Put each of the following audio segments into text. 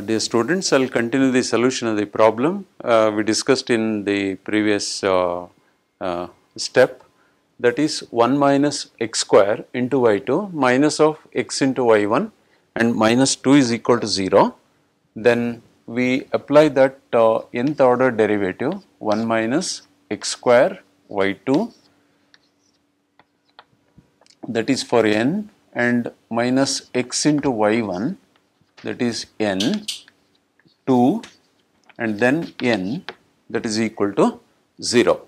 dear students, I will continue the solution of the problem uh, we discussed in the previous uh, uh, step. That is 1 minus x square into y2 minus of x into y1 and minus 2 is equal to 0. Then we apply that uh, nth order derivative 1 minus x square y2 that is for n and minus x into y1 that is n 2 and then n that is equal to 0.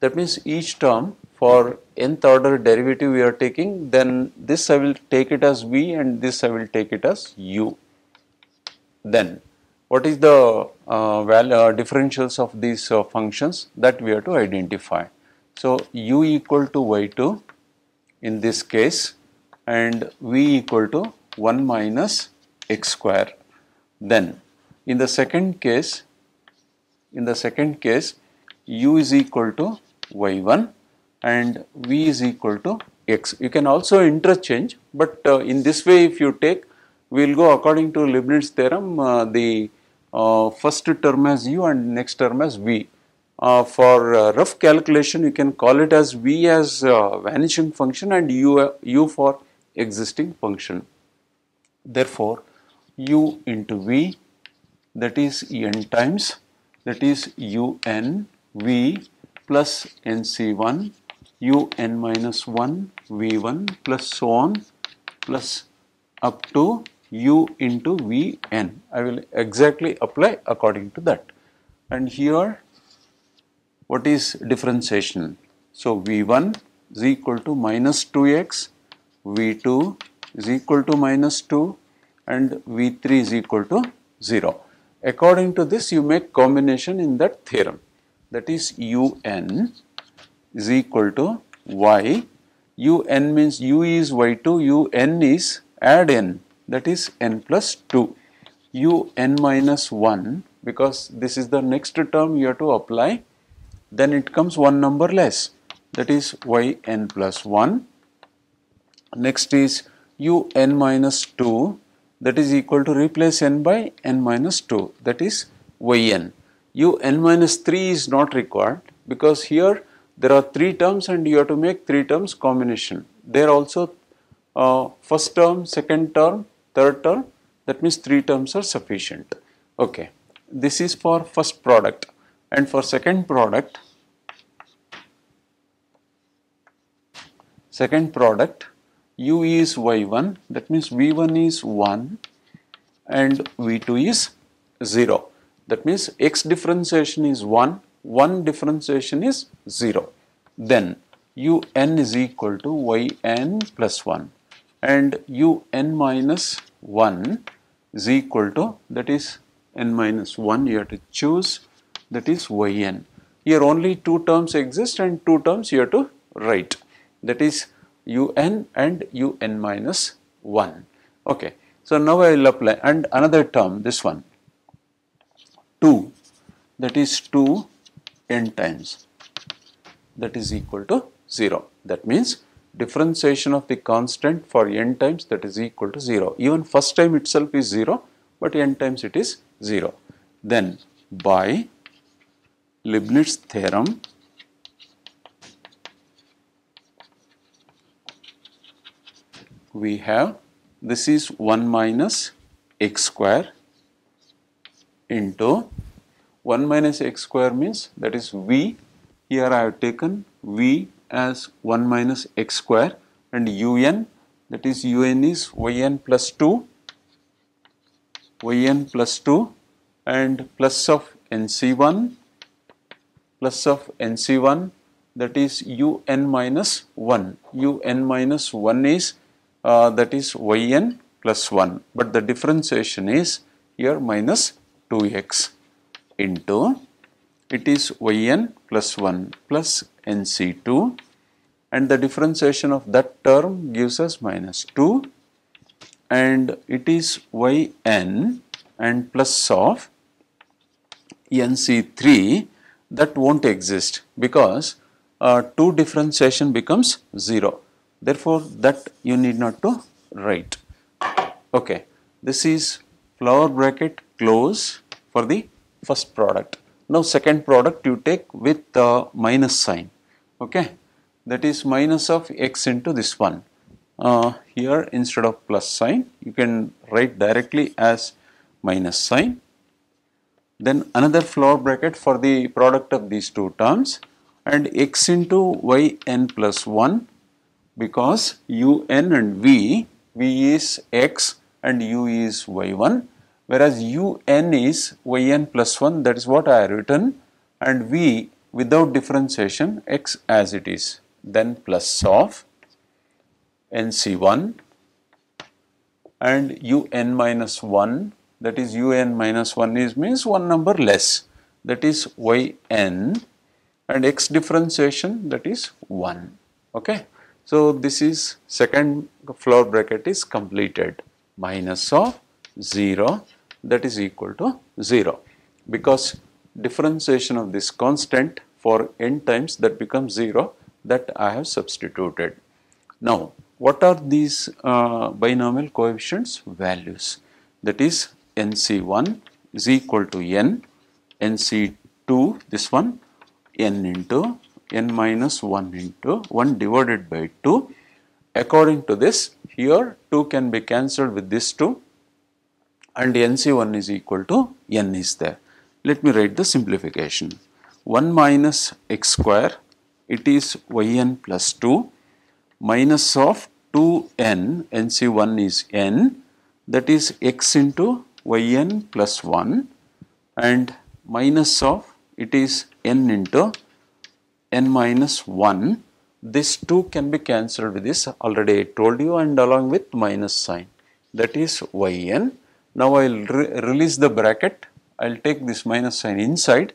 That means each term for nth order derivative we are taking then this I will take it as v and this I will take it as u. Then what is the uh, value uh, differentials of these uh, functions that we have to identify. So u equal to y2 in this case and v equal to 1 minus x square. Then in the second case, in the second case u is equal to y1 and v is equal to x. You can also interchange but uh, in this way if you take we will go according to Leibniz theorem uh, the uh, first term as u and next term as v. Uh, for uh, rough calculation you can call it as v as uh, vanishing function and u, u for existing function. Therefore, u into v that is n times that is un v plus nc1 un minus 1 v1 plus so on plus up to u into vn. I will exactly apply according to that. And here what is differentiation? So v1 is equal to minus 2x, v2 is equal to minus 2 and v3 is equal to 0. According to this you make combination in that theorem. That is un is equal to y, un means u is y2, un is add n. That is n plus 2, un minus 1 because this is the next term you have to apply then it comes one number less. That is yn plus 1. Next is un minus 2 that is equal to replace n by n minus 2 that is yn. un minus 3 is not required because here there are 3 terms and you have to make 3 terms combination. There also uh, first term, second term, third term that means 3 terms are sufficient. Okay. This is for first product and for second product second product u is y1 that means v1 is 1 and v2 is 0 that means x differentiation is 1 1 differentiation is 0 then un is equal to yn plus 1 and un minus 1 is equal to that is n minus 1 you have to choose that is yn. Here only two terms exist and two terms you have to write. That is un and un minus 1. Okay. So now I will apply and another term this one 2 that is 2 n times that is equal to 0. That means differentiation of the constant for n times that is equal to 0. Even first time itself is 0 but n times it is 0. Then by Leibniz theorem we have this is 1 minus x square into 1 minus x square means that is v. Here I have taken v as 1 minus x square and un that is un is yn plus 2 yn plus 2 and plus of nc1 plus of nc1 that is un minus 1 un minus 1 is uh, that is yn plus 1 but the differentiation is here minus 2x into it is yn plus 1 plus nc2 and the differentiation of that term gives us minus 2 and it is yn and plus of nc3 that won't exist because uh, 2 differentiation becomes 0 therefore that you need not to write okay this is flower bracket close for the first product. Now second product you take with the minus sign, okay. That is minus of x into this one. Uh, here instead of plus sign you can write directly as minus sign. Then another flower bracket for the product of these two terms and x into y n plus 1 because u n and v, v is x and u is y1 whereas un is yn plus 1 that is what I have written and v without differentiation x as it is then plus of nc1 and un minus 1 that is un minus 1 is means one number less that is yn and x differentiation that is 1 okay. So, this is second flower bracket is completed minus of 0 that is equal to 0 because differentiation of this constant for n times that becomes 0 that I have substituted. Now, what are these uh, binomial coefficients values? That is NC1 is equal to n, NC2 this one n into n minus 1 into 1 divided by 2. According to this here 2 can be cancelled with this 2 and NC1 is equal to n is there. Let me write the simplification. 1 minus x square it is yn plus 2 minus of 2n NC1 is n that is x into yn plus 1 and minus of it is n into n minus 1 this 2 can be cancelled with this. Already I told you and along with minus sign. That is yn. Now I will re release the bracket, I will take this minus sign inside.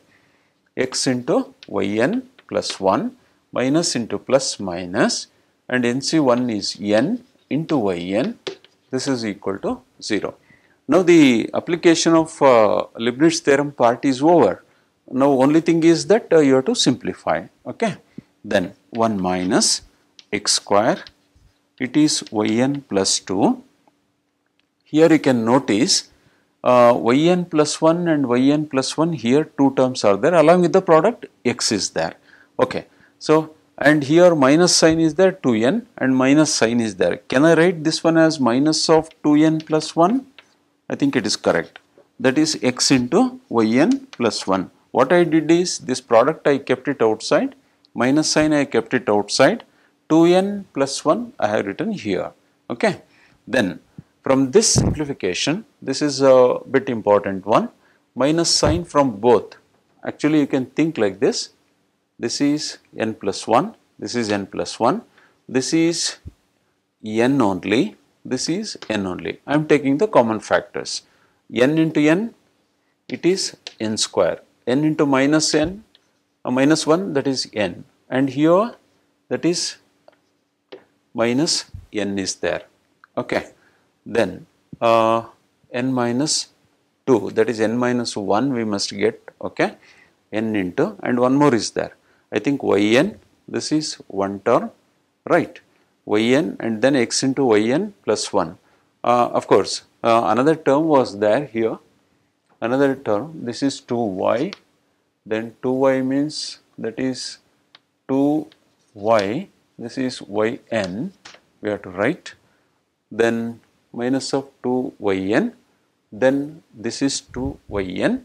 X into yn plus 1 minus into plus minus and nc1 is n into yn. This is equal to 0. Now the application of uh, Leibniz theorem part is over. Now only thing is that uh, you have to simplify okay. Then 1 minus x square it is yn plus 2 here you can notice uh, yn plus 1 and yn plus 1 here two terms are there along with the product x is there. Okay. So, and here minus sign is there 2n and minus sign is there. Can I write this one as minus of 2n plus 1? I think it is correct. That is x into yn plus 1. What I did is this product I kept it outside, minus sign I kept it outside, 2n plus 1 I have written here. Okay. Then from this simplification, this is a bit important one, minus sign from both. Actually, you can think like this, this is n plus 1, this is n plus 1, this is n only, this is n only. I am taking the common factors. n into n, it is n square, n into minus n, uh, minus 1 that is n. And here that is minus n is there. Okay. Then uh, n minus 2 that is n minus 1 we must get okay? n into and one more is there. I think yn this is one term right? yn and then x into yn plus 1 uh, of course uh, another term was there here another term this is 2y then 2y means that is 2y this is yn we have to write then minus of 2 yn then this is 2 yn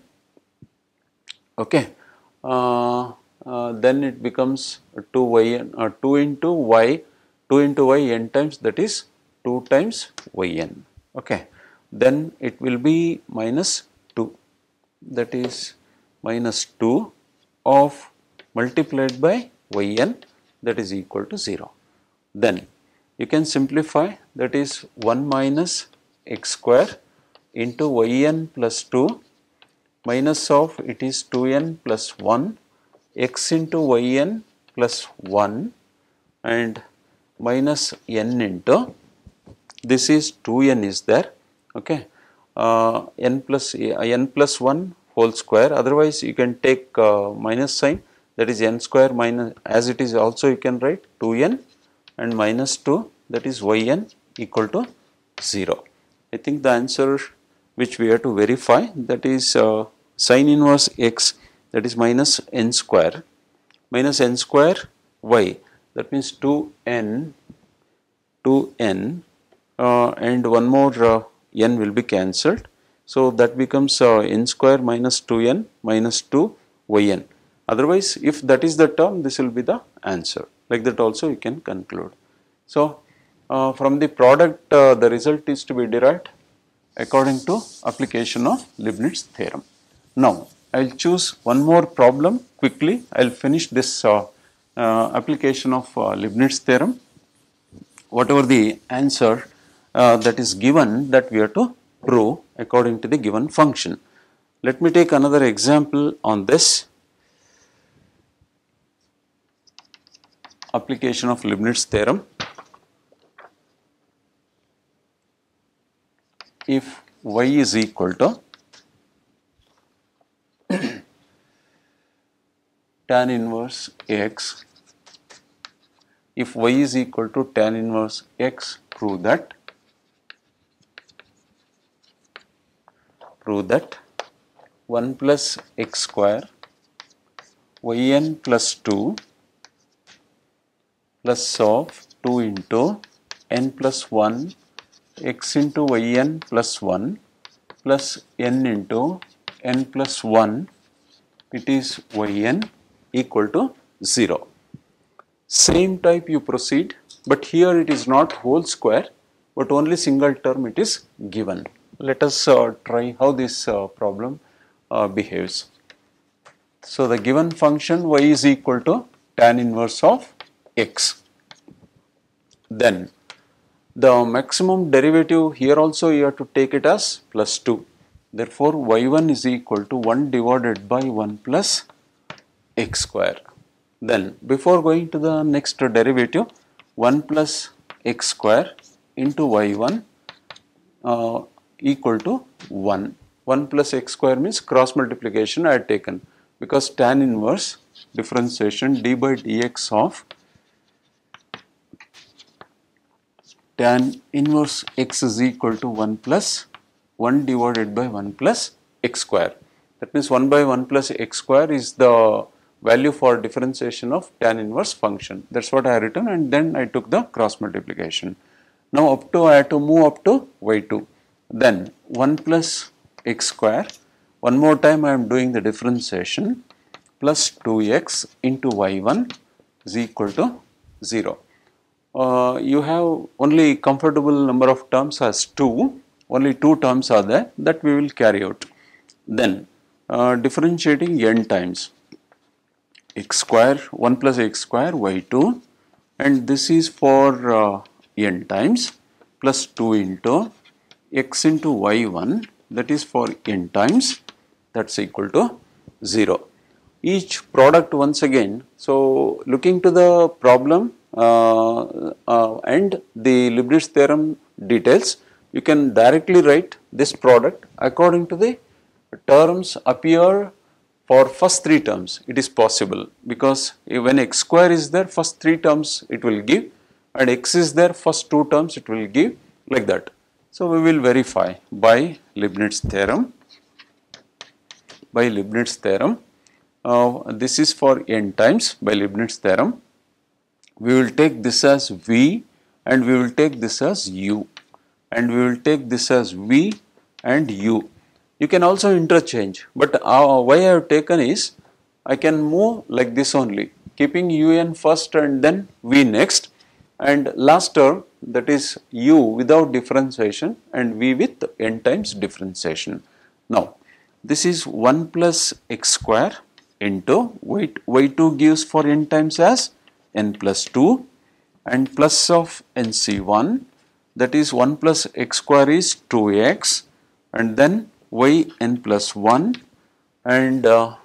okay. Uh, uh, then it becomes 2 yn uh, 2 into y 2 into y n times that is 2 times yn okay. Then it will be minus 2 that is minus 2 of multiplied by yn that is equal to 0 then you can simplify that is 1 minus x square into yn plus 2 minus of it is 2n plus 1 x into yn plus 1 and minus n into this is 2n is there okay n plus uh, n plus 1 whole square. Otherwise you can take uh, minus sign. That is n square minus as it is also you can write 2n and minus 2 that is yn equal to 0. I think the answer which we have to verify that is uh, sine inverse x that is minus n square minus n square y. That means 2n 2n uh, and one more uh, n will be cancelled. So, that becomes uh, n square minus 2n minus 2 yn. Otherwise, if that is the term this will be the answer like that also you can conclude. So, uh, from the product uh, the result is to be derived according to application of Leibniz theorem. Now, I will choose one more problem quickly, I will finish this uh, uh, application of uh, Leibniz theorem. Whatever the answer uh, that is given that we have to prove according to the given function. Let me take another example on this application of Leibniz theorem. If y is equal to tan inverse x if y is equal to tan inverse x prove that prove that 1 plus x square yn plus 2 plus of 2 into n plus 1 x into yn plus 1 plus n into n plus 1 it is yn equal to 0. Same type you proceed, but here it is not whole square, but only single term it is given. Let us uh, try how this uh, problem uh, behaves. So, the given function y is equal to tan inverse of x. Then the maximum derivative here also you have to take it as plus 2. Therefore, y1 is equal to 1 divided by 1 plus x square. Then before going to the next derivative 1 plus x square into y1 uh, equal to 1. 1 plus x square means cross multiplication I had taken because tan inverse differentiation d by dx of tan inverse x is equal to 1 plus 1 divided by 1 plus x square. That means 1 by 1 plus x square is the value for differentiation of tan inverse function. That is what I have written and then I took the cross multiplication. Now up to I have to move up to y2. Then 1 plus x square, one more time I am doing the differentiation. Plus 2x into y1 is equal to 0. Uh, you have only comfortable number of terms as 2, only 2 terms are there that we will carry out. Then uh, differentiating n times. X square 1 plus x square y2 and this is for uh, n times. Plus 2 into x into y1 that is for n times that is equal to 0. Each product once again, so looking to the problem uh, uh, and the Leibniz theorem details, you can directly write this product according to the terms appear for first three terms it is possible because when x square is there first three terms it will give and x is there first two terms it will give like that. So, we will verify by Leibniz theorem. By Leibniz theorem. Uh, this is for n times by Leibniz theorem. We will take this as v and we will take this as u. And we will take this as v and u. You can also interchange, but uh, why I have taken is I can move like this only, keeping un first and then v next and last term that is u without differentiation and v with n times differentiation. Now, this is 1 plus x square into y, y2 gives for n times as n plus 2 and plus of nc1 that is 1 plus x square is 2x and then y n plus 1 and uh,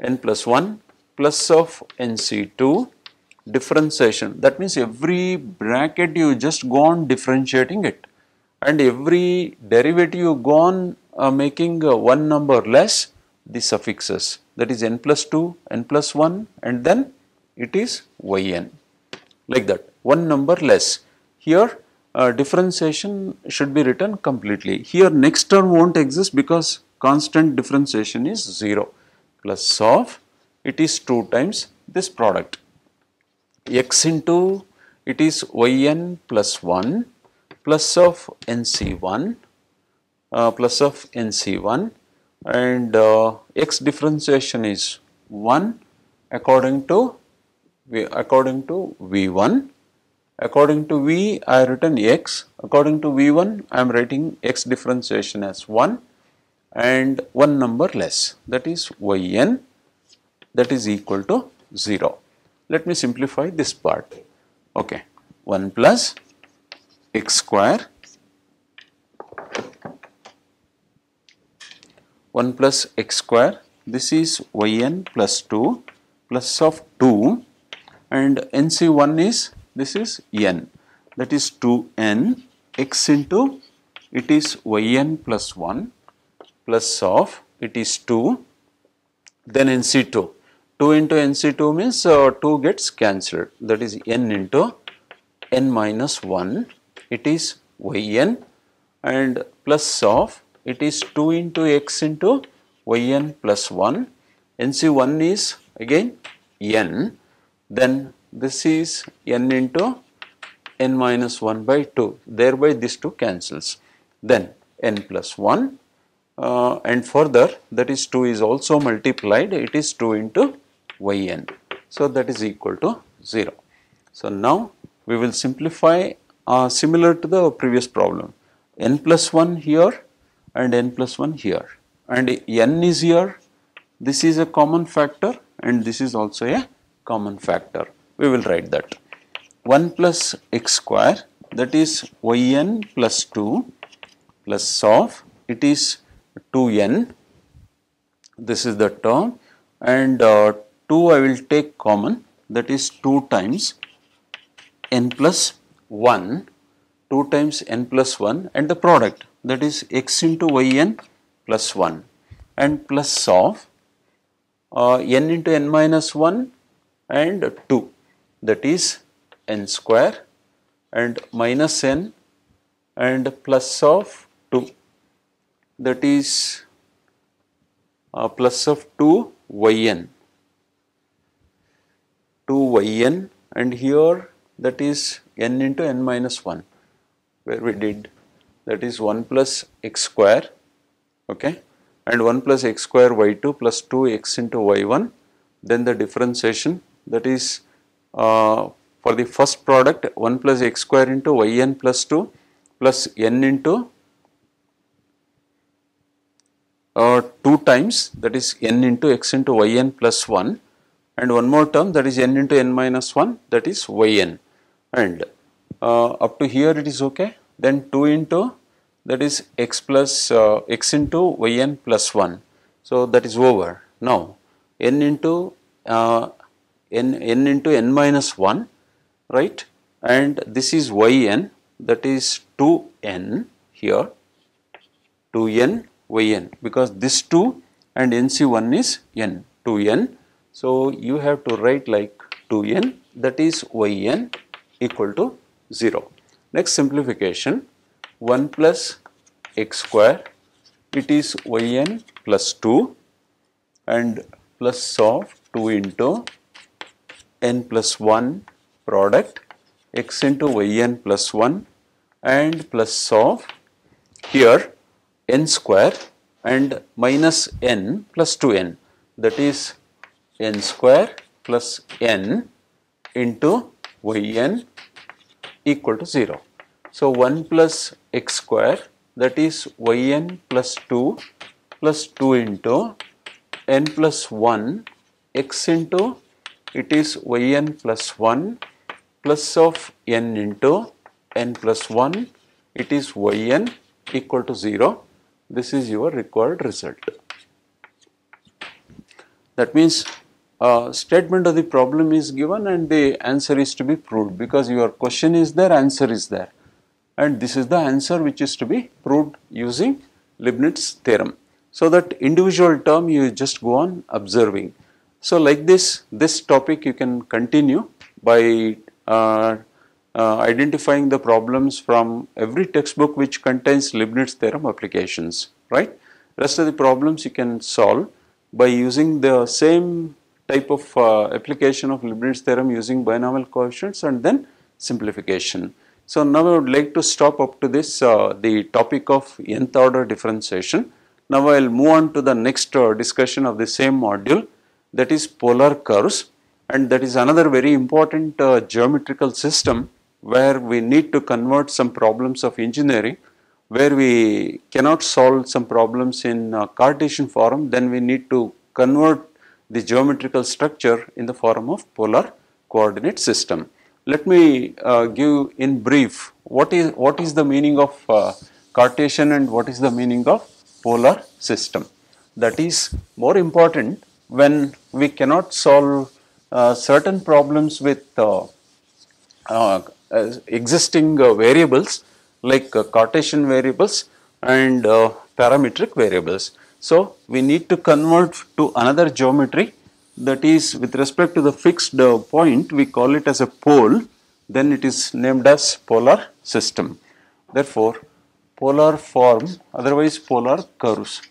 n plus 1 plus of nc2 differentiation. That means every bracket you just go on differentiating it. And every derivative you go on uh, making uh, one number less the suffixes. That is n plus 2 n plus 1 and then it is yn. Like that. One number less. Here uh, differentiation should be written completely. Here next term won't exist because constant differentiation is 0 plus of it is 2 times this product x into it is yn plus 1 plus of nc1 uh, plus of nc1 and uh, x differentiation is 1 according to according to v1 according to v I written x. According to v1 I am writing x differentiation as 1 and one number less. That is yn. That is equal to 0 let me simplify this part. Okay. 1 plus x square. 1 plus x square. This is yn plus 2 plus of 2 and nc1 is this is n. That is 2n x into it is yn plus 1 plus of it is 2 then nc2 2 into nc2 means uh, 2 gets cancelled. That is n into n minus 1 it is yn. And plus of it is 2 into x into yn plus 1 nc1 is again n. Then this is n into n minus 1 by 2 thereby this 2 cancels. Then n plus 1 uh, and further that is 2 is also multiplied. It is 2 into yn so that is equal to 0 so now we will simplify uh, similar to the previous problem. n plus 1 here and n plus 1 here. And n is here. This is a common factor and this is also a common factor. We will write that. 1 plus x square that is yn plus 2 plus of it is 2n this is the term. And uh, 2 I will take common that is 2 times n plus 1 2 times n plus 1 and the product that is x into y n plus 1 and plus of uh, n into n minus 1 and 2 that is n square and minus n and plus of 2 that is uh, plus of 2 y n. 2yn and here that is n into n minus 1 where we did. That is 1 plus x square okay? And 1 plus x square y2 plus 2x into y1 then the differentiation that is uh, for the first product 1 plus x square into yn plus 2 plus n into uh, 2 times that is n into x into yn plus 1 and one more term that is n into n minus 1 that is yn. And uh, up to here it is okay. Then 2 into that is x plus uh, x into yn plus 1 so that is over. Now n into uh, n, n into n minus 1 right? And this is yn that is 2n here. 2n yn. Because this 2 and nc1 is n 2n so you have to write like 2n that is yn equal to 0 Next simplification. 1 plus x square it is yn plus 2 and plus of 2 into n plus 1 product x into yn plus 1 and plus of here n square and minus n plus 2n that is n square plus n into yn equal to 0. So 1 plus x square that is yn plus 2 plus 2 into n plus 1 x into it is yn plus 1 plus of n into n plus 1 it is yn equal to 0 this is your required result. That means uh, statement of the problem is given and the answer is to be proved because your question is there, answer is there and this is the answer which is to be proved using Leibniz theorem. So that individual term you just go on observing. So like this, this topic you can continue by uh, uh, identifying the problems from every textbook which contains Leibniz theorem applications, right? Rest of the problems you can solve by using the same type of uh, application of Leibniz theorem using binomial coefficients and then simplification. So now I would like to stop up to this uh, the topic of nth order differentiation. Now I will move on to the next uh, discussion of the same module that is polar curves and that is another very important uh, geometrical system where we need to convert some problems of engineering where we cannot solve some problems in uh, Cartesian form then we need to convert the geometrical structure in the form of polar coordinate system. Let me uh, give in brief what is what is the meaning of uh, Cartesian and what is the meaning of polar system. That is more important when we cannot solve uh, certain problems with uh, uh, existing uh, variables like Cartesian variables and parametric variables. So, we need to convert to another geometry that is with respect to the fixed uh, point we call it as a pole then it is named as polar system. Therefore, polar form otherwise polar curves.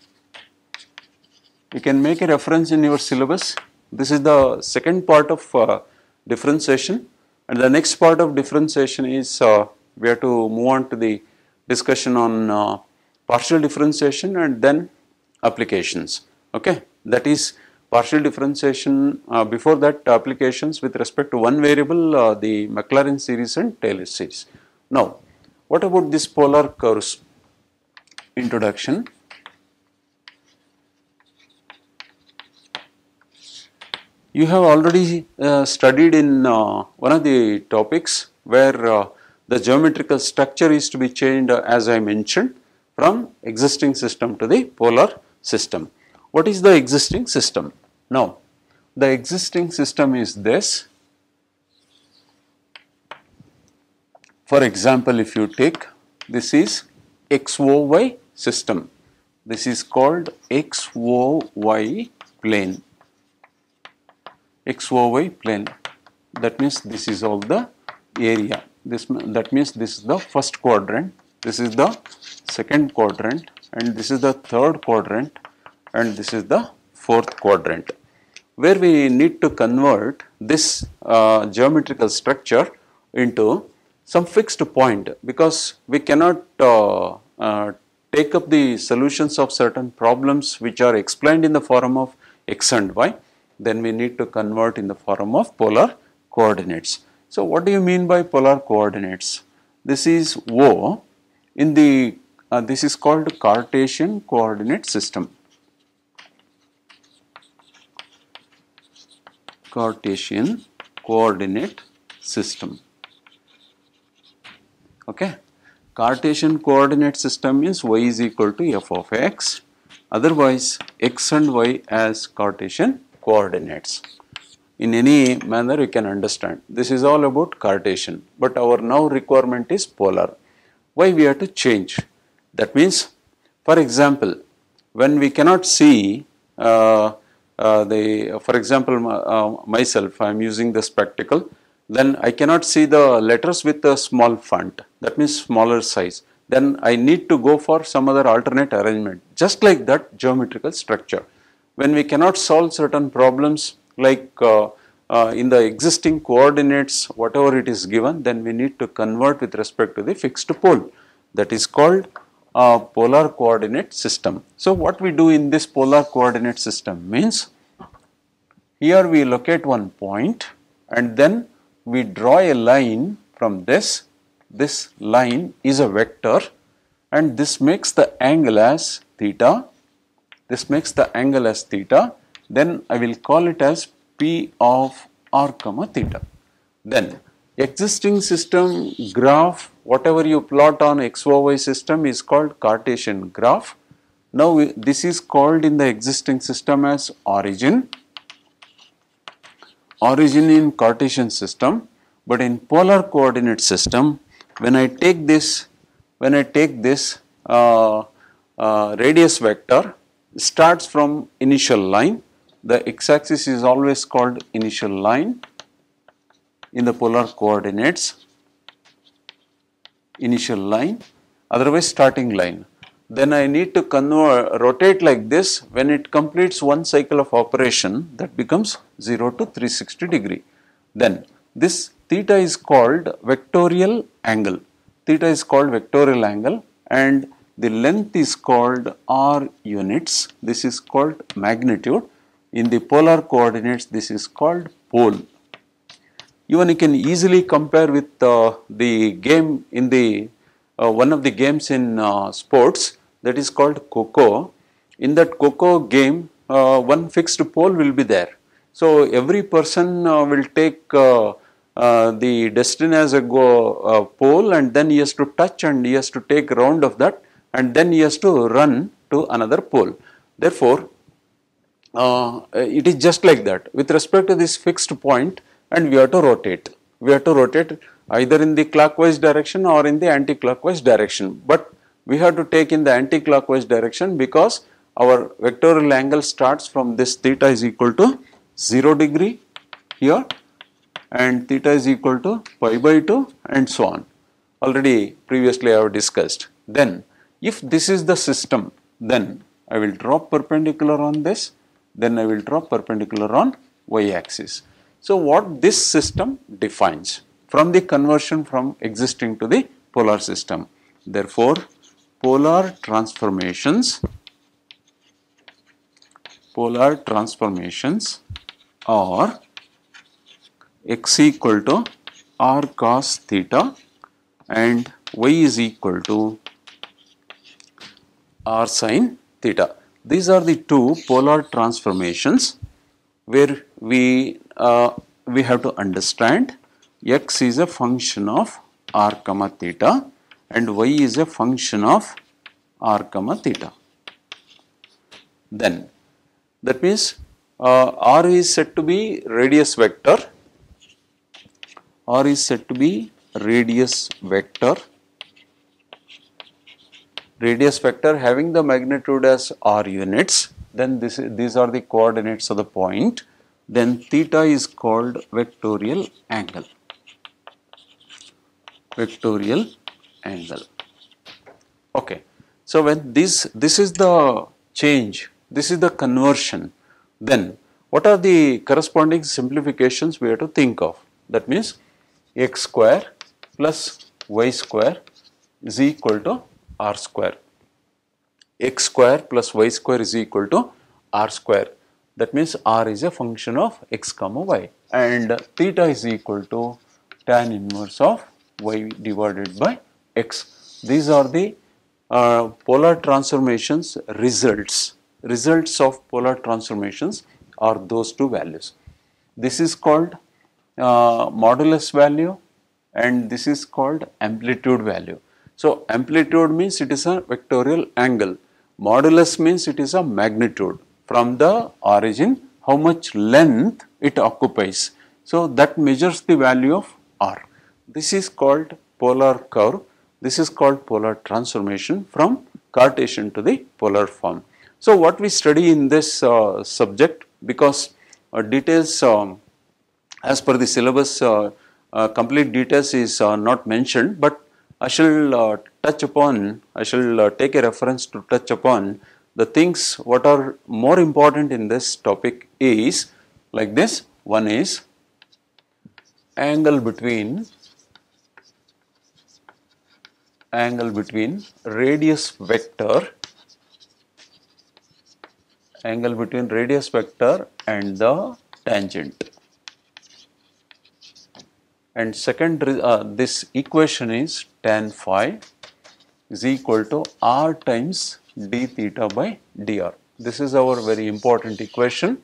You can make a reference in your syllabus. This is the second part of uh, differentiation and the next part of differentiation is uh, we have to move on to the discussion on uh, partial differentiation and then applications. Okay, that is partial differentiation uh, before that applications with respect to one variable uh, the Maclaurin series and Taylor series. Now what about this polar curves introduction? You have already uh, studied in uh, one of the topics where uh, the geometrical structure is to be changed uh, as I mentioned from existing system to the polar system. What is the existing system? Now, the existing system is this. For example, if you take this is XOY system. This is called XOY plane. XOY plane. That means this is all the area. This that means this is the first quadrant. This is the second quadrant, and this is the third quadrant, and this is the fourth quadrant where we need to convert this uh, geometrical structure into some fixed point because we cannot uh, uh, take up the solutions of certain problems which are explained in the form of x and y then we need to convert in the form of polar coordinates. So what do you mean by polar coordinates? This is O in the uh, this is called Cartesian coordinate system. Cartesian coordinate system. Okay. Cartesian coordinate system is y is equal to f of x, otherwise x and y as Cartesian coordinates. In any manner you can understand. This is all about Cartesian, but our now requirement is polar. Why we have to change? That means, for example, when we cannot see uh, uh, the for example uh, myself I am using the spectacle then I cannot see the letters with a small font. That means smaller size. Then I need to go for some other alternate arrangement. Just like that geometrical structure. When we cannot solve certain problems like uh, uh, in the existing coordinates whatever it is given then we need to convert with respect to the fixed pole. That is called uh, polar coordinate system. So what we do in this polar coordinate system means here we locate one point and then we draw a line from this. This line is a vector and this makes the angle as theta. This makes the angle as theta. Then I will call it as P of r comma theta. Then existing system graph whatever you plot on XOY system is called Cartesian graph. Now this is called in the existing system as origin, origin in Cartesian system, but in polar coordinate system, when I take this, when I take this uh, uh, radius vector starts from initial line, the x-axis is always called initial line in the polar coordinates initial line otherwise starting line. Then I need to convert, rotate like this when it completes one cycle of operation that becomes 0 to 360 degree. Then this theta is called vectorial angle. Theta is called vectorial angle and the length is called r units. This is called magnitude. In the polar coordinates this is called pole. Even you can easily compare with uh, the game in the uh, one of the games in uh, sports that is called Kho. In that Kho game, uh, one fixed pole will be there. So every person uh, will take uh, the destiny as a go pole and then he has to touch and he has to take round of that and then he has to run to another pole. Therefore, it is just like that with respect to this fixed point and we have to rotate. We have to rotate either in the clockwise direction or in the anti-clockwise direction. But we have to take in the anti-clockwise direction because our vectorial angle starts from this theta is equal to 0 degree here and theta is equal to pi by 2 and so on. Already previously I have discussed. Then if this is the system then I will drop perpendicular on this then I will drop perpendicular on y axis. So what this system defines? from the conversion from existing to the polar system. Therefore, polar transformations polar transformations are x equal to r cos theta and y is equal to r sin theta. These are the two polar transformations where we uh, we have to understand x is a function of r comma theta and y is a function of r comma theta. Then that means uh, r is said to be radius vector, r is said to be radius vector, radius vector having the magnitude as r units, then this, these are the coordinates of the point, then theta is called vectorial angle vectorial angle. Okay. So, when this, this is the change, this is the conversion, then what are the corresponding simplifications we have to think of? That means x square plus y square is equal to r square. x square plus y square is equal to r square. That means r is a function of x comma y and theta is equal to tan inverse of y divided by x. These are the uh, polar transformations results. Results of polar transformations are those two values. This is called uh, modulus value and this is called amplitude value. So, amplitude means it is a vectorial angle. Modulus means it is a magnitude from the origin how much length it occupies. So, that measures the value of r. This is called polar curve. This is called polar transformation from Cartesian to the polar form. So, what we study in this uh, subject because uh, details um, as per the syllabus uh, uh complete details is uh, not mentioned, but I shall uh, touch upon, I shall take a reference to touch upon the things what are more important in this topic is like this. One is angle between angle between radius vector angle between radius vector and the tangent and second uh, this equation is tan phi is equal to r times d theta by dr. This is our very important equation.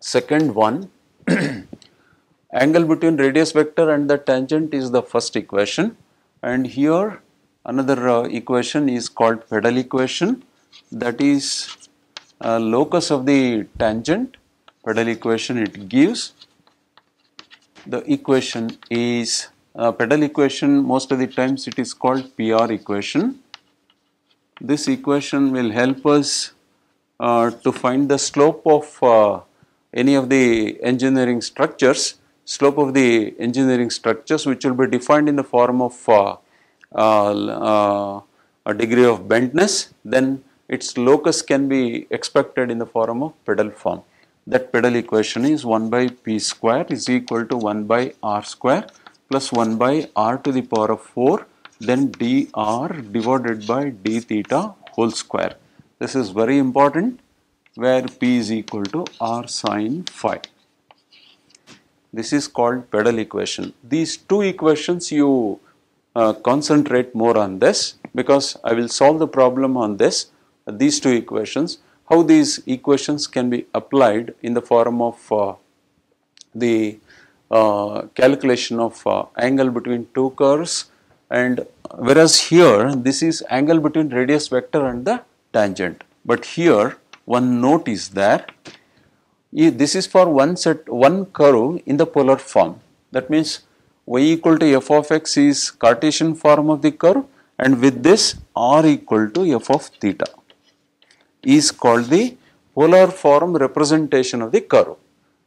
Second one angle between radius vector and the tangent is the first equation. And here another uh, equation is called pedal equation. That is uh, locus of the tangent. Pedal equation it gives. The equation is uh, pedal equation most of the times it is called PR equation this equation will help us uh, to find the slope of uh, any of the engineering structures. Slope of the engineering structures which will be defined in the form of uh, uh, uh, a degree of bentness, then its locus can be expected in the form of pedal form. That pedal equation is 1 by p square is equal to 1 by r square plus 1 by r to the power of 4 then dr divided by d theta whole square. This is very important where p is equal to r sine phi. This is called pedal equation. These two equations you uh, concentrate more on this because I will solve the problem on this, uh, these two equations, how these equations can be applied in the form of uh, the uh, calculation of uh, angle between two curves and whereas here this is angle between radius vector and the tangent. But here one note is there this is for one set one curve in the polar form that means y equal to f of x is Cartesian form of the curve and with this r equal to f of theta is called the polar form representation of the curve.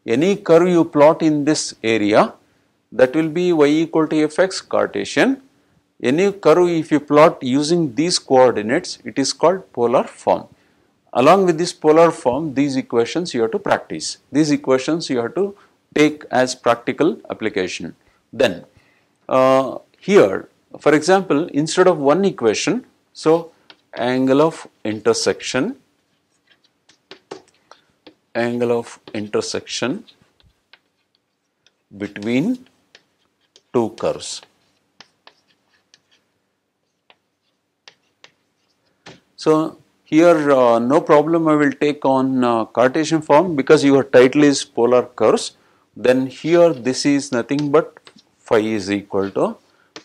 Any curve you plot in this area that will be y equal to fx Cartesian. Any curve if you plot using these coordinates it is called polar form. Along with this polar form, these equations you have to practice. These equations you have to take as practical application. Then, uh, here, for example, instead of one equation, so angle of intersection, angle of intersection between two curves. So, here uh, no problem I will take on uh, Cartesian form because your title is polar curves. Then here this is nothing but phi is equal to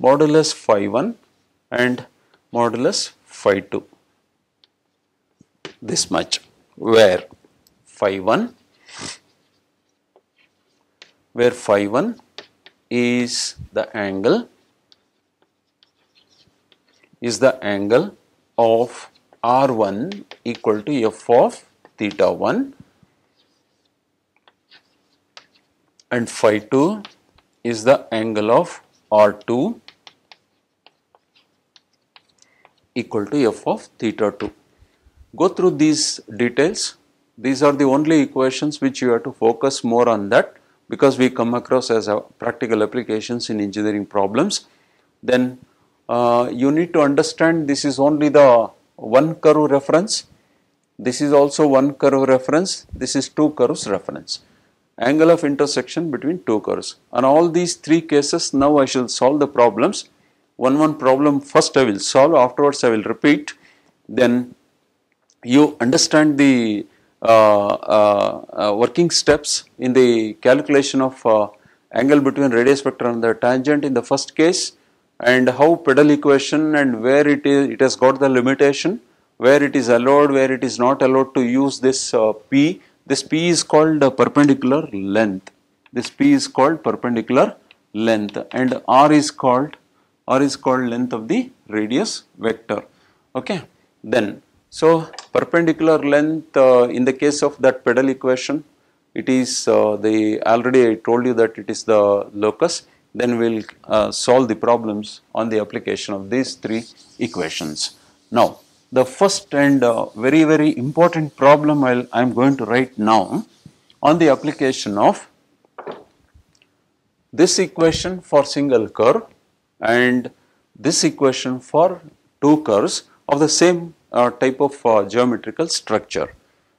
modulus phi 1 and modulus phi 2 this much where phi 1 where phi 1 is the angle is the angle of r1 equal to f of theta 1 and phi 2 is the angle of r2 equal to f of theta 2. Go through these details. These are the only equations which you have to focus more on that because we come across as a practical applications in engineering problems. Then uh, you need to understand this is only the one curve reference, this is also one curve reference, this is two curves reference. Angle of intersection between two curves. On all these three cases, now I shall solve the problems. One one problem first I will solve, afterwards I will repeat. Then you understand the uh, uh, uh, working steps in the calculation of uh, angle between radius vector and the tangent in the first case and how pedal equation and where it is it has got the limitation where it is allowed where it is not allowed to use this uh, p. This p is called perpendicular length. This p is called perpendicular length. And r is called r is called length of the radius vector. Okay? Then so perpendicular length uh, in the case of that pedal equation it is uh, the already I told you that it is the locus then we will uh, solve the problems on the application of these three equations. Now, the first and uh, very very important problem I am going to write now on the application of this equation for single curve and this equation for two curves of the same uh, type of uh, geometrical structure.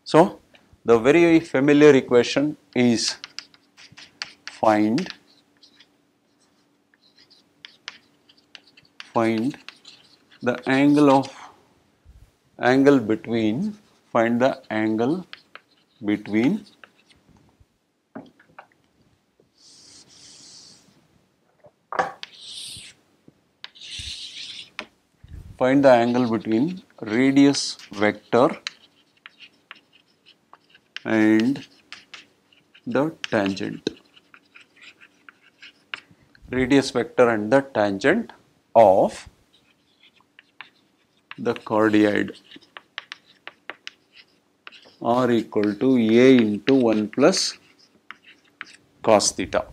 So, the very familiar equation is find find the angle of angle between find the angle between find the angle between radius vector and the tangent. Radius vector and the tangent of the cardioid r equal to a into 1 plus cos theta.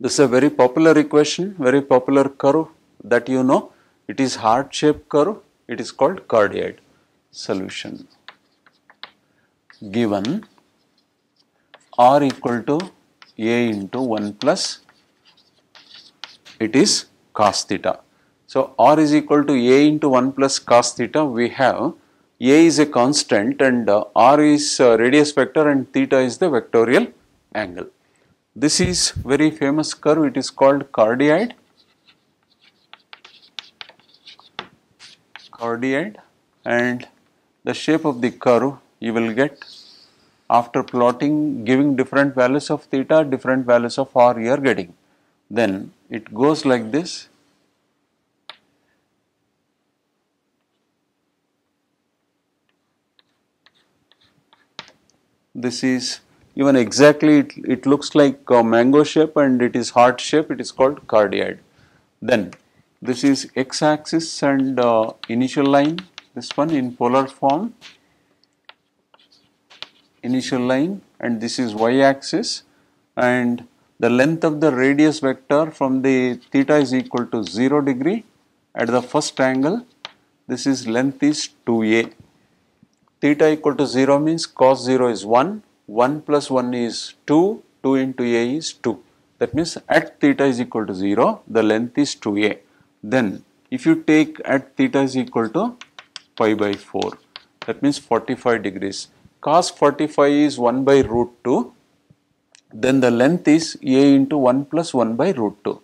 This is a very popular equation, very popular curve that you know. It is heart shaped curve. It is called cardioid solution. Given r equal to a into 1 plus it is cos theta. So, r is equal to a into 1 plus cos theta we have a is a constant and uh, r is uh, radius vector and theta is the vectorial angle. This is very famous curve it is called cardioid cardioid and the shape of the curve you will get after plotting giving different values of theta, different values of r you are getting. Then it goes like this. This is even exactly it, it looks like a mango shape and it is heart shape it is called cardioid. Then this is x axis and uh, initial line this one in polar form initial line and this is y axis and the length of the radius vector from the theta is equal to 0 degree at the first angle. This is length is 2a theta equal to 0 means cos 0 is 1 1 plus 1 is 2 2 into a is 2 that means at theta is equal to 0 the length is 2a then if you take at theta is equal to pi by 4 that means 45 degrees. Cos 45 is 1 by root 2 then the length is a into 1 plus 1 by root 2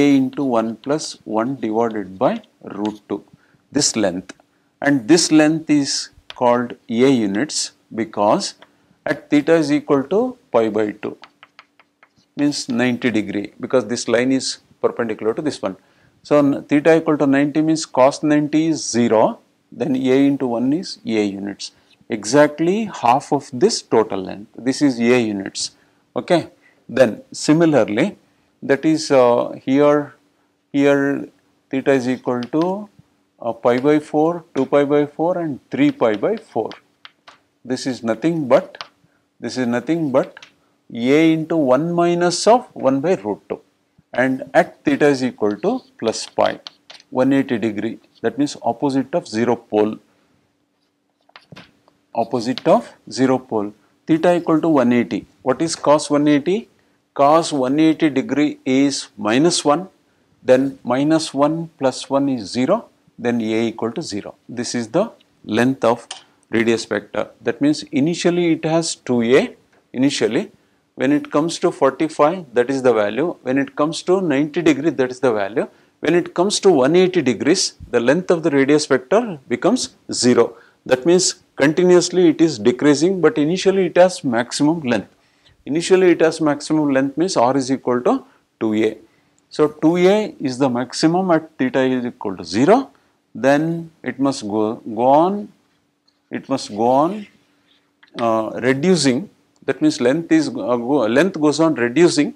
a into 1 plus 1 divided by root 2 this length and this length is called a units because at theta is equal to pi by 2 means 90 degree because this line is perpendicular to this one. So, theta equal to 90 means cos 90 is 0 then a into 1 is a units exactly half of this total length. This is A units. Okay. Then similarly, that is uh, here, here theta is equal to uh, pi by 4, 2 pi by 4 and 3 pi by 4. This is nothing but, this is nothing but A into 1 minus of 1 by root 2 and at theta is equal to plus pi 180 degree that means opposite of 0 pole opposite of 0 pole theta equal to 180 what is cos 180 cos 180 degree is minus 1 then minus 1 plus 1 is 0 then a equal to 0 this is the length of radius vector. That means initially it has 2a initially when it comes to 45 that is the value. When it comes to 90 degree that is the value. When it comes to 180 degrees the length of the radius vector becomes 0 that means continuously it is decreasing but initially it has maximum length. Initially it has maximum length means r is equal to 2a. So 2a is the maximum at theta is equal to 0 then it must go, go on it must go on uh, reducing that means length is uh, go, length goes on reducing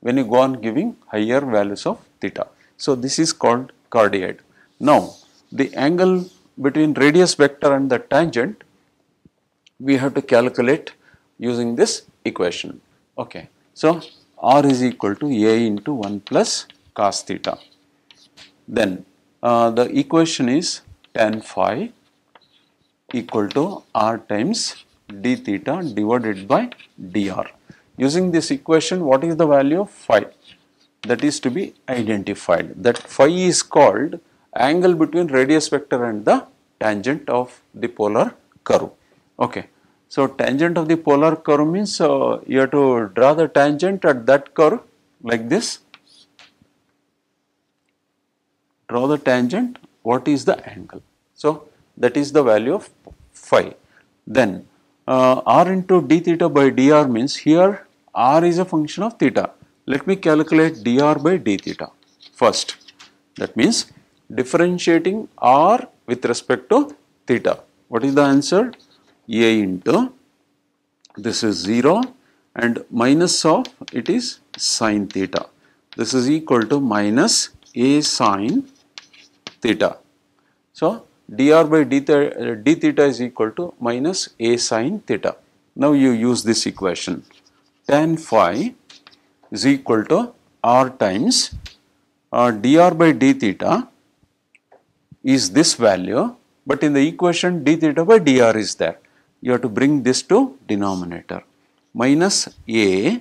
when you go on giving higher values of theta. So this is called cardioid. Now the angle between radius vector and the tangent we have to calculate using this equation. Okay. So, r is equal to a into 1 plus cos theta. Then uh, the equation is tan phi equal to r times d theta divided by dr. Using this equation what is the value of phi? That is to be identified. That phi is called angle between radius vector and the tangent of the polar curve. Okay. So, tangent of the polar curve means uh, you have to draw the tangent at that curve like this. Draw the tangent, what is the angle? So, that is the value of phi. Then uh, r into d theta by dr means here r is a function of theta. Let me calculate dr by d theta first. That means differentiating r with respect to theta. What is the answer? A into this is 0 and minus of it is sine theta. This is equal to minus a sine theta. So, dr by d theta, d theta is equal to minus a sine theta. Now, you use this equation tan phi is equal to r times uh, dr by d theta is this value but in the equation d theta by dr is there. You have to bring this to denominator minus a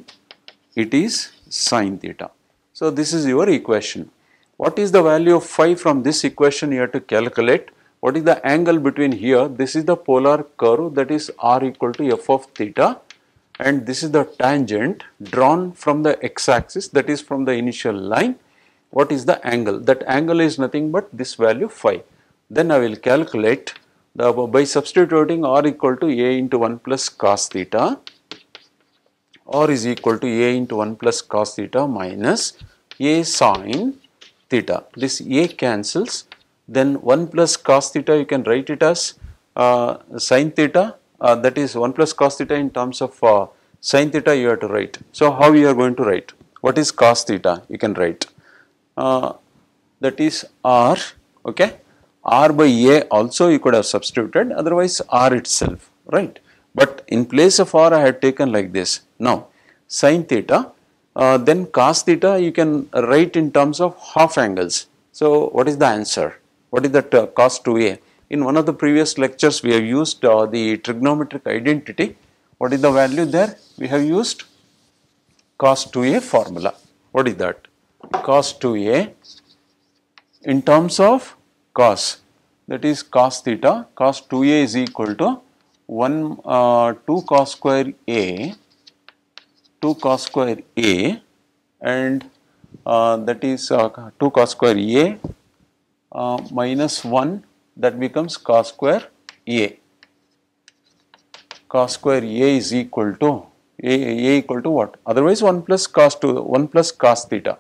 it is sine theta. So, this is your equation. What is the value of phi from this equation you have to calculate? What is the angle between here? This is the polar curve that is r equal to f of theta and this is the tangent drawn from the x-axis that is from the initial line. What is the angle? That angle is nothing but this value phi. Then I will calculate the by substituting r equal to a into 1 plus cos theta r is equal to a into 1 plus cos theta minus a sine theta. This a cancels then 1 plus cos theta you can write it as uh, sine theta uh, that is 1 plus cos theta in terms of uh, sine theta you have to write. So, how you are going to write? What is cos theta? You can write uh, that is r okay r by a also you could have substituted otherwise r itself right. But in place of r I had taken like this. Now sine theta uh, then cos theta you can write in terms of half angles. So what is the answer? What is that uh, cos 2a? In one of the previous lectures we have used uh, the trigonometric identity. What is the value there? We have used cos 2a formula. What is that? Cos 2a in terms of cos that is cos theta cos 2a is equal to 1 uh, 2 cos square a 2 cos square a and uh, that is uh, 2 cos square a uh, minus 1 that becomes cos square a. Cos square a is equal to a, a equal to what? Otherwise 1 plus cos 2 1 plus cos theta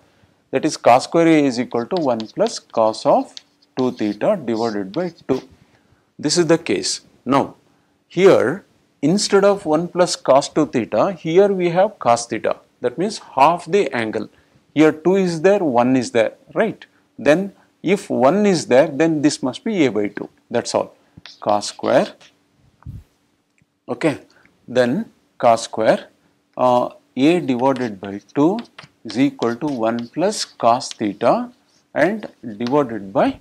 that is cos square a is equal to 1 plus cos of 2 theta divided by 2. This is the case. Now here instead of 1 plus cos 2 theta here we have cos theta. That means half the angle. Here 2 is there 1 is there right? Then if 1 is there then this must be a by 2 that is all. Cos square. Okay. Then cos square uh, a divided by 2 is equal to 1 plus cos theta and divided by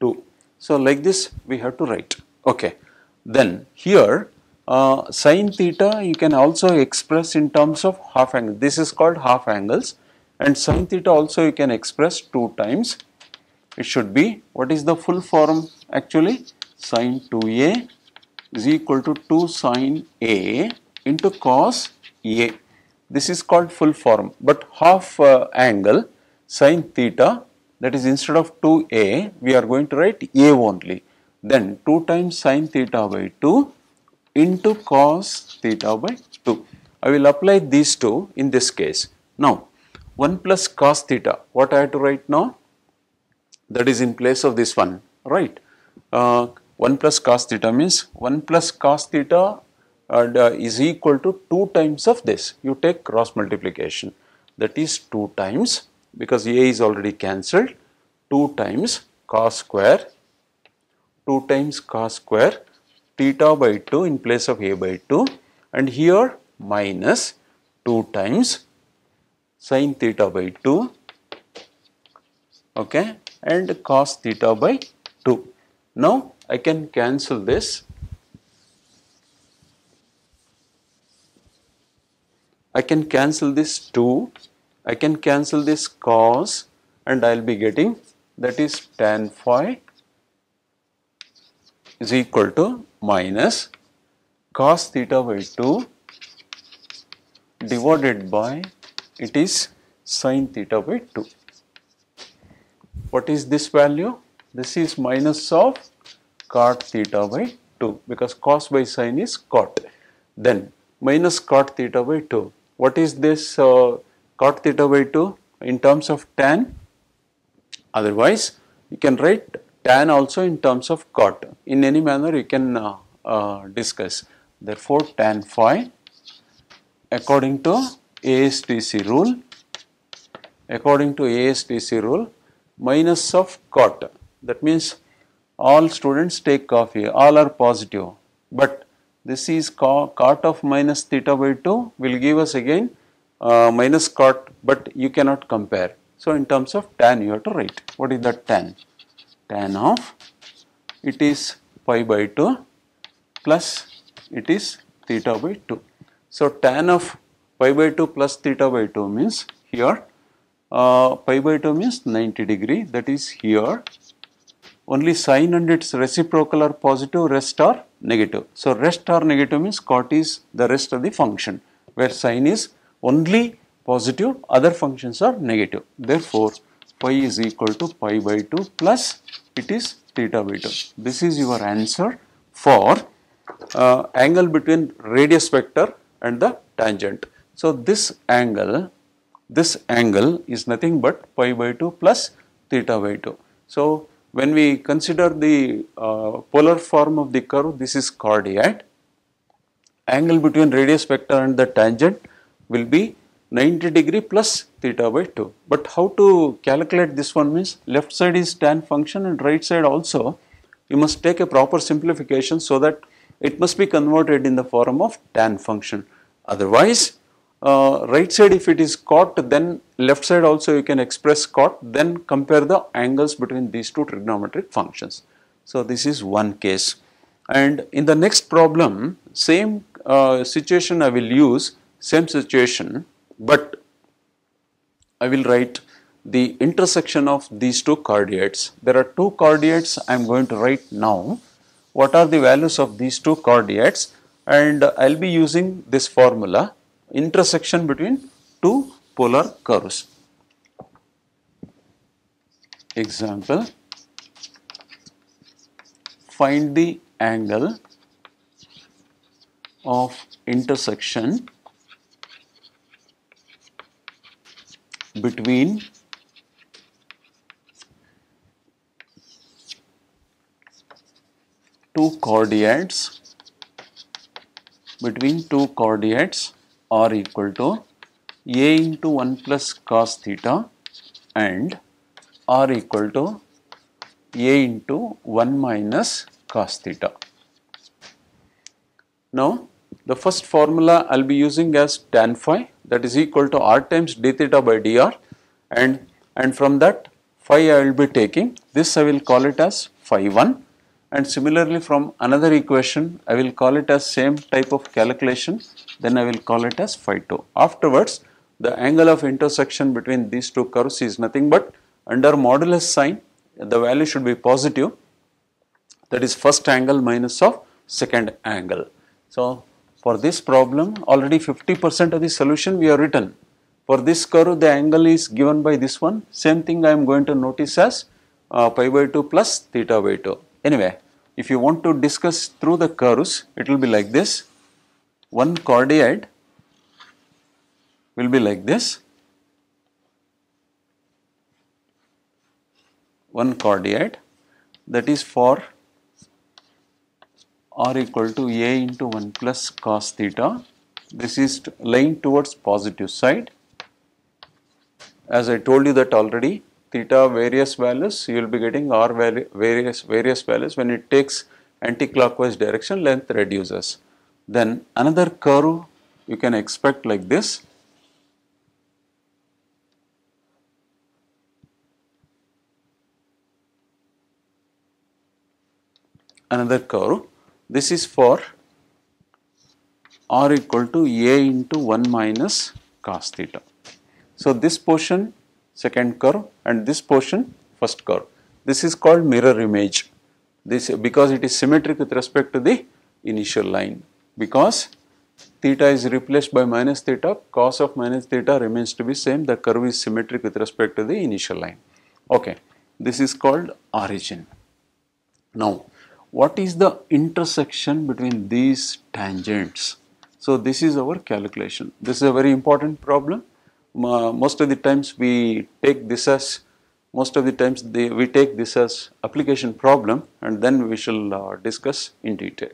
2. So, like this we have to write okay. Then here uh, sine theta you can also express in terms of half angle this is called half angles and sine theta also you can express 2 times it should be what is the full form actually sine 2a is equal to 2 sine a into cos a. This is called full form but half uh, angle sine theta that is instead of 2a we are going to write a only then 2 times sine theta by 2 into cos theta by 2. I will apply these two in this case. Now 1 plus cos theta what I have to write now that is in place of this one right. Uh, 1 plus cos theta means 1 plus cos theta uh, is equal to 2 times of this. You take cross multiplication. That is 2 times because a is already cancelled. 2 times cos square. 2 times cos square. Theta by 2 in place of a by 2 and here minus 2 times sin theta by 2 okay? And cos theta by 2. Now I can cancel this. I can cancel this 2, I can cancel this cos and I will be getting that is tan phi is equal to minus cos theta by 2 divided by it is sin theta by 2. What is this value? This is minus of cot theta by 2 because cos by sine is cot. Then minus cot theta by 2. What is this uh, cot theta by 2 in terms of tan? Otherwise, you can write tan also in terms of cot. In any manner you can uh, uh, discuss. Therefore, tan phi according to ASTC rule, according to ASTC rule, minus of cot. That means all students take coffee, all are positive. But this is cot of minus theta by 2 will give us again uh, minus cot, but you cannot compare. So, in terms of tan you have to write. What is that tan? Tan of it is pi by 2 plus it is theta by 2. So, tan of pi by 2 plus theta by 2 means here uh, pi by 2 means 90 degree that is here only sine and its reciprocal are positive rest are negative. So, rest are negative means cot is the rest of the function where sine is only positive other functions are negative. Therefore, pi is equal to pi by 2 plus it is theta by 2. This is your answer for uh, angle between radius vector and the tangent. So, this angle this angle is nothing but pi by 2 plus theta by 2. So, when we consider the uh, polar form of the curve, this is cardioid. Angle between radius vector and the tangent will be 90 degree plus theta by 2. But how to calculate this one means left side is tan function and right side also you must take a proper simplification so that it must be converted in the form of tan function. Otherwise, uh, right side if it is cot then left side also you can express cot then compare the angles between these two trigonometric functions. So, this is one case and in the next problem same uh, situation I will use same situation but I will write the intersection of these two cardioids. There are two cardioids I am going to write now. What are the values of these two cardioids and I will be using this formula intersection between two polar curves. Example, find the angle of intersection between two cardioids between two cardioids r equal to a into 1 plus cos theta and r equal to a into 1 minus cos theta. Now, the first formula I will be using as tan phi that is equal to r times d theta by dr and, and from that phi I will be taking this I will call it as phi 1 and similarly from another equation I will call it as same type of calculation then I will call it as phi 2. Afterwards the angle of intersection between these two curves is nothing but under modulus sign the value should be positive that is first angle minus of second angle. So for this problem already 50 percent of the solution we have written. For this curve the angle is given by this one same thing I am going to notice as uh, pi by 2 plus theta by 2. Anyway, if you want to discuss through the curves, it will be like this. One cardioid will be like this. One cardioid that is for r equal to a into 1 plus cos theta. This is lying towards positive side. As I told you that already theta various values you will be getting r various various values when it takes anti-clockwise direction length reduces. Then another curve you can expect like this. Another curve. This is for r equal to a into 1 minus cos theta. So, this portion second curve and this portion first curve. This is called mirror image this because it is symmetric with respect to the initial line because theta is replaced by minus theta cos of minus theta remains to be same the curve is symmetric with respect to the initial line. Okay, this is called origin. Now, what is the intersection between these tangents? So, this is our calculation. This is a very important problem most of the times we take this as most of the times we take this as application problem and then we shall uh, discuss in detail.